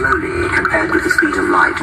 slowly compared with the speed of light.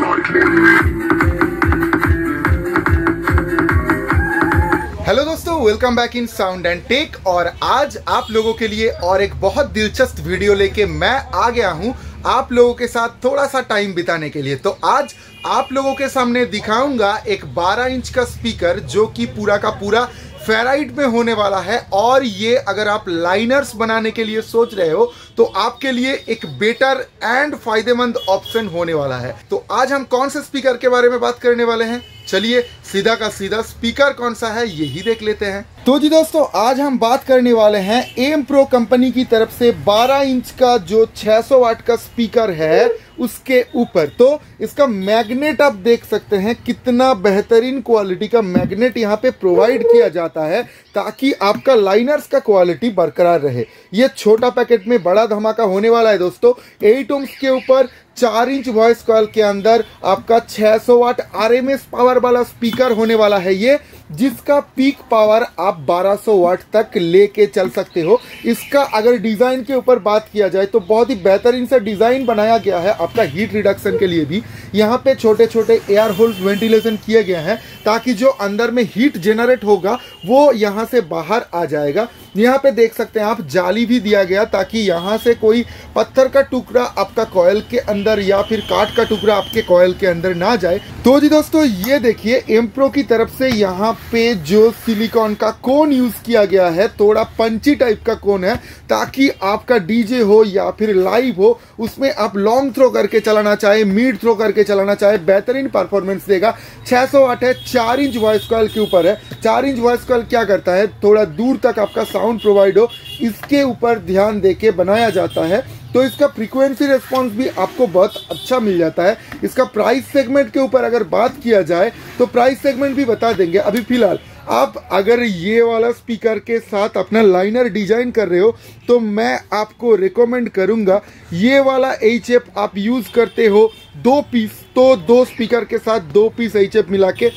Hello दोस्तों welcome back in sound and tech और आज आप लोगों के लिए और एक बहुत दिलचस्प वीडियो लेके मैं आ गया हूँ आप लोगों के साथ थोड़ा सा टाइम बिताने के लिए तो आज आप लोगों के सामने दिखाऊँगा एक 12 इंच का स्पीकर जो कि पूरा का पूरा फेराइट में होने वाला है और ये अगर आप लाइनर्स बनाने के लिए सोच रहे हो तो आपके लिए एक बेटर एंड फ़ायदेमंद ऑप्शन होने वाला है। तो आज हम कौन से स्पीकर के बारे में बात करने वाले हैं? चलिए सीधा का सीधा स्पीकर कौन सा है यही देख लेते हैं। तो जी दोस्तों, आज हम बात करने वाले हैं एम प्रो कंपनी की तरफ़ से 12 इंच का जो 600 वाट का स्पीकर है, उसके ऊपर। तो इसका मैग्नेट आप देख सकते हैं, कितना बेहतरीन क्वालिटी का मैग्नेट यहाँ पे प्रोवाइड किया जाता है ताकि आपका लाइनर्स का क्वालिटी बरकरार रहे। ये छोटा पैकेट में बड़ा धमाका होने वाला है दोस्तों। एट ओम्स के ऊपर चार इंच वॉइस कॉल के अंदर आपका 600 वाट आरएमएस पावर वाला स्पीकर होने वाला है ये, जिसका पीक पावर आप 1200 वाट तक लेके चल सकते हो। इसका अगर डिज़ाइन के ऊपर बात किया जाए तो बहुत ही बेहतरीन से डिज़ाइन बनाया गया है आपका हीट रिडक्शन के लिए भी। यहाँ पे छोटे छोटे एयर होल्स वेंटिलेशन किए गए हैं, ताकि जो अंदर में हीट जेनरेट होगा, वो यहाँ से बाहर आ जाएगा। यहाँ पे देख सकते हैं आप, जाली भी दिया गया ताकि यहाँ से कोई पत्थर का टुकड़ा आपका कॉयल के अंदर या फिर काट का टुकड़ा आपके कॉयल के अंदर ना जाए। तो जी दोस्तों, ये देखिए एम्प्रो की तरफ़ से यहाँ पे जो सिलिकॉन का कोन यूज़ किया गया है, थोड़ा पंची टाइप का कोन है, ताकि आपका डीजे हो या फिर लाइव हो, उसमें आप लॉन्ग थ्रो करके चलाना चाहे मीड थ्रो करके चलाना चाहे, बेहतरीन परफॉर्मेंस देगा। 600 वाट है, चार इंच वॉइस कॉल के ऊपर है। चार इंच वॉइस कॉल क्या करता है? थोड़ा दूर तक आपका साउंड प्रोवाइड हो इसके ऊपर ध्यान देके बनाया जाता है। तो इसका फ्रीक्वेंसी रिस्पॉन्स भी आपको बहुत अच्छा मिल जाता है। इसका प्राइस सेगमेंट के ऊपर अगर बात किया जाए तो प्राइस सेगमेंट भी बता देंगे। अभी फ़िलहाल, आप अगर ये वाला स्पीकर के साथ अपना लाइनर डिज़ाइन कर रहे हो तो मैं आपको रिकमेंड करूँगा, ये वाला एच आप यूज़ करते हो, दो पीस तो दो स्पीकर के साथ दो पीस एच मिला के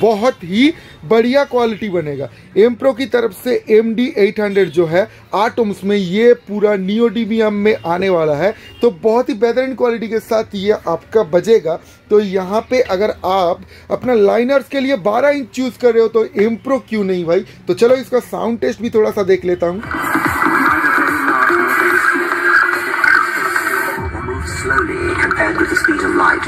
बहुत ही बढ़िया क्वालिटी बनेगा। एम प्रो की तरफ़ से एम डी एट हंड्रेड जो है आठ ओम्स में ये पूरा नियोडीमियम में आने वाला है। तो बहुत ही बेहतरीन क्वालिटी के साथ ये आपका बजेगा। तो यहाँ पे अगर आप अपना लाइनर्स के लिए 12 इंच चूज़ कर रहे हो तो एम प्रो क्यों नहीं भाई? तो चलो इसका साउंड टेस्ट भी थोड़ा सा देख लेता हूँ। Slowly compared with the speed of light.